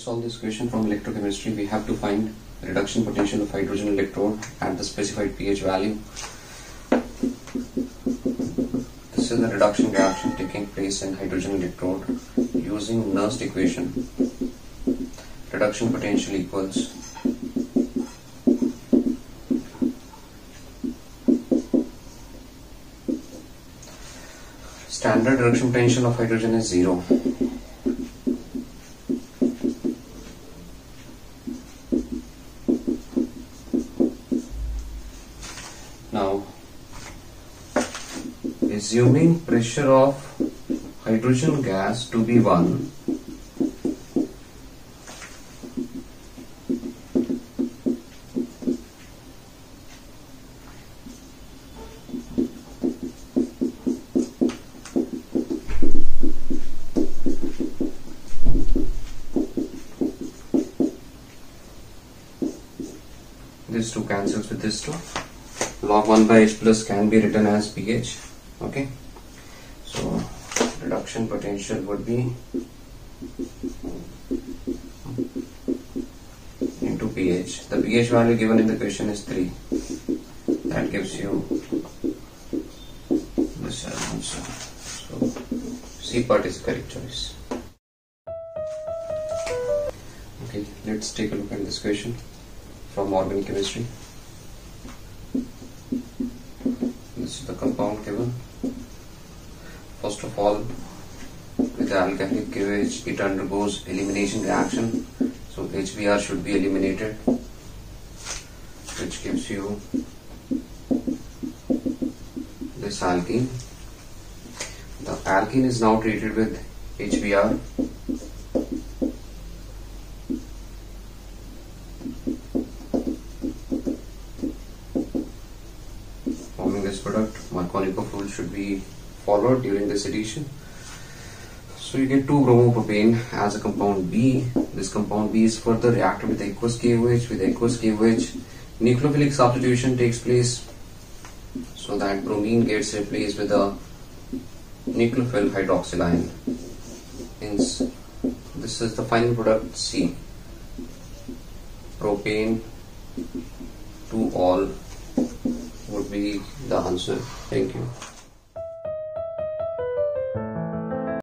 Let's solve this question from electrochemistry. We have to find reduction potential of hydrogen electrode at the specified pH value. This is the reduction reaction taking place in hydrogen electrode using Nernst equation. Reduction potential equals standard reduction potential of hydrogen is zero. Now, assuming pressure of hydrogen gas to be 1, this 2 cancels with this 2 log 1 by h plus can be written as pH okay? So reduction potential would be into pH the pH value given in the question is 3 that gives you this answer. So C part is correct choice. Okay let's take a look at this question from organic chemistry the compound given first of all with the alcoholic KOH it undergoes elimination reaction. So HBr should be eliminated which gives you this alkene. The alkene is now treated with HBr this product Markovnikov rule should be followed during this addition so you get 2 bromopropane as a compound B. This compound B is further reacted with aqueous KOH with aqueous KOH nucleophilic substitution takes place. So that bromine gets replaced with a nucleophile hydroxyl ion hence this is the final product C. Propane to all be the answer. Thank you.